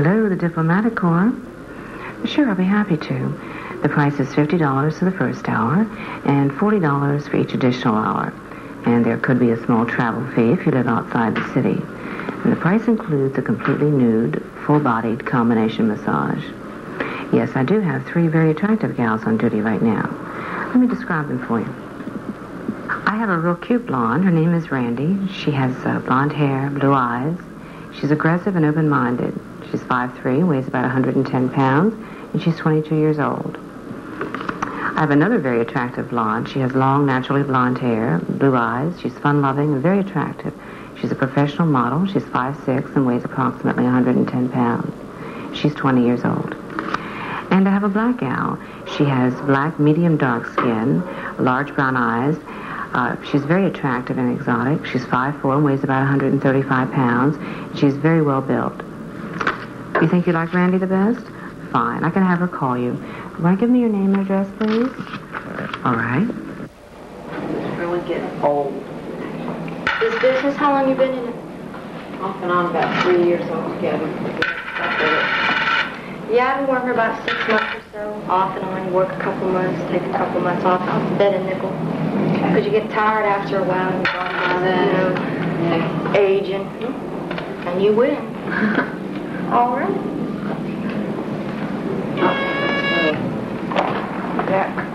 Hello, the Diplomatic Corps. Sure, I'll be happy to. The price is $50 for the first hour and $40 for each additional hour. And there could be a small travel fee if you live outside the city. And the price includes a completely nude, full-bodied combination massage. Yes, I do have three very attractive gals on duty right now. Let me describe them for you. I have a real cute blonde. Her name is Randy. She has uh, blonde hair, blue eyes. She's aggressive and open-minded. She's 5'3", weighs about 110 pounds, and she's 22 years old. I have another very attractive blonde. She has long, naturally blonde hair, blue eyes. She's fun-loving and very attractive. She's a professional model. She's 5'6", and weighs approximately 110 pounds. She's 20 years old. And I have a black gal. She has black, medium dark skin, large brown eyes, uh, she's very attractive and exotic. She's 5'4", and weighs about 135 pounds. She's very well built. You think you like Randy the best? Fine. I can have her call you. Want to give me your name and address, please? All right. It's really getting old. This business, how long you been in it? Off and on about three years altogether. Yeah, I've been working about six months or so, off and on. Work a couple months, take a couple months off, I'll bet a nickel. Because you get tired after a while and you know, aging, and you win. All right. Back.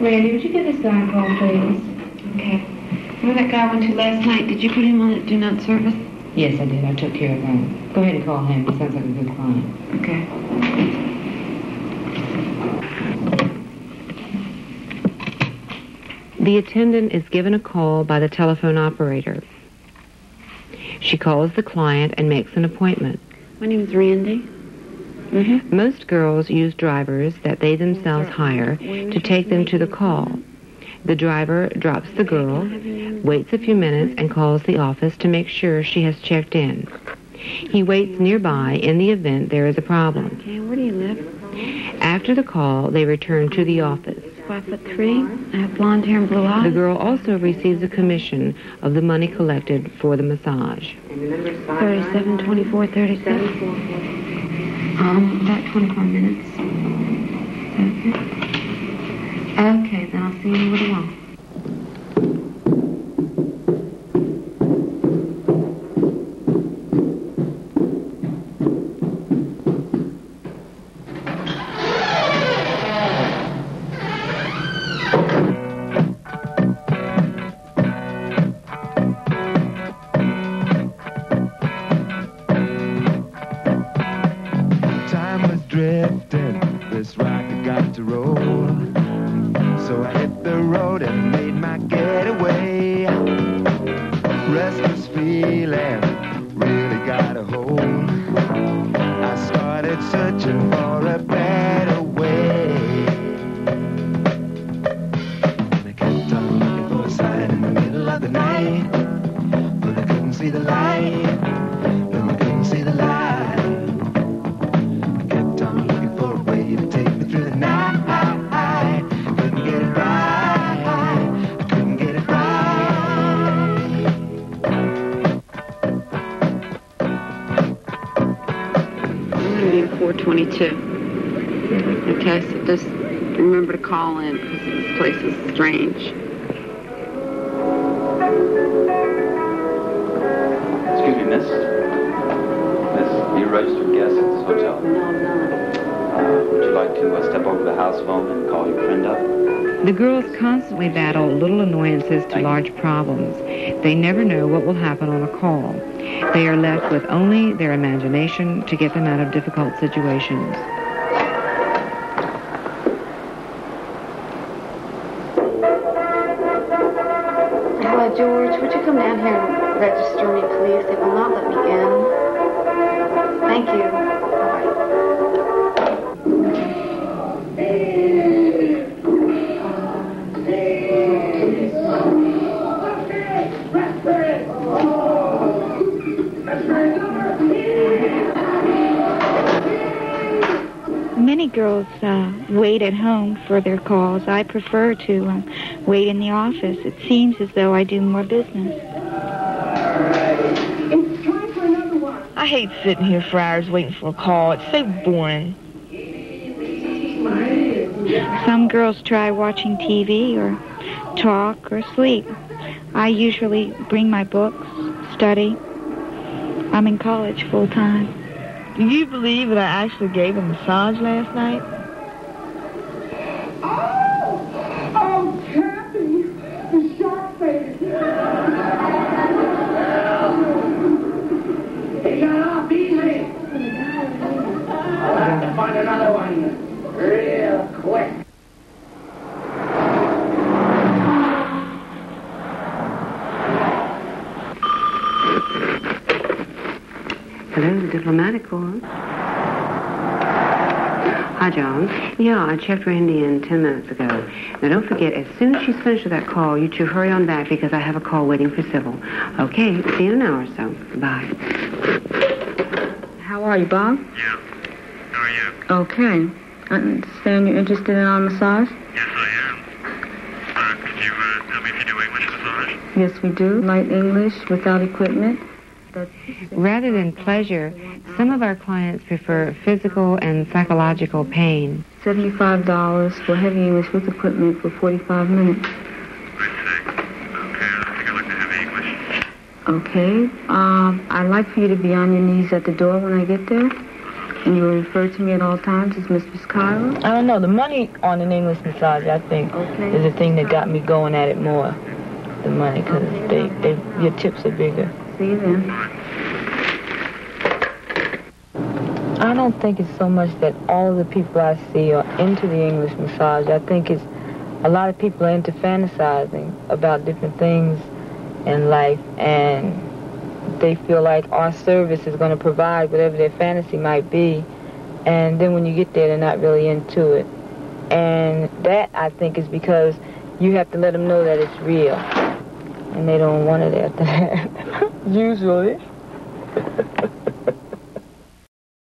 Randy, would you give this guy a call, please? Okay. Where that guy went to last night, did you put him on the do not service? Yes, I did. I took care of that. Go ahead and call him. He sounds like a good client. Okay. The attendant is given a call by the telephone operator. She calls the client and makes an appointment. My name's Randy. Mm-hmm. Most girls use drivers that they themselves hire to take them to the call. The driver drops the girl, waits a few minutes, and calls the office to make sure she has checked in. He waits nearby in the event there is a problem. Okay, where do you live? After the call, they return to the office. Five foot three. I have blonde hair and blue eyes. The girl also receives a commission of the money collected for the massage. Thirty-seven, twenty-four, thirty-seven. Um, about twenty-four minutes. Okay. Okay, then I'll see you in a little while. The night. But I couldn't see the light. No, I couldn't see the light. I Kept on looking for a way to take me through the night. I Couldn't get it right. I couldn't get it four twenty-two. Okay, so just remember to call in because this place is strange. Registered guest at this hotel? No, I'm. Uh, would you like to uh, step over to the house phone and call your friend up? The girls constantly battle little annoyances to large problems. They never know what will happen on a call. They are left with only their imagination to get them out of difficult situations. Hello, George. Would you come down here and register me, please? They will not let me in. Thank you. Many girls uh, wait at home for their calls. I prefer to um, wait in the office. It seems as though I do more business. Hate sitting here for hours waiting for a call. It's so boring. Some girls try watching TV or talk or sleep. I usually bring my books, study. I'm in college full time. Do you believe that I actually gave a massage last night? Another one real quick. Hello, the diplomatic corps. Hi, John. Yeah, I checked Randy in ten minutes ago. Now, don't forget, as soon as she's finished with that call, you two hurry on back because I have a call waiting for Sybil. Okay, see you in an hour or so. Bye. How are you, Bob? Yeah. How are you? Okay. I understand you're interested in our massage? Yes, I am. Uh, could you uh, tell me if you do English massage? Yes, we do. Light English without equipment. Rather than pleasure, some of our clients prefer physical and psychological pain. $75 for heavy English with equipment for 45 minutes. I see. Okay, I think I'd like to have English. Okay. Um, I'd like for you to be on your knees at the door when I get there. And you refer to me at all times as Mistress Kyra. I don't know. The money on an English massage, I think, Okay. is the thing that got me going at it more. The money, because they, they, your tips are bigger. See you then. I don't think it's so much that all of the people I see are into the English massage. I think it's a lot of people are into fantasizing about different things in life, and they feel like our service is going to provide whatever their fantasy might be. And then when you get there, they're not really into it. And that, I think, is because you have to let them know that it's real. And they don't want it after that, usually.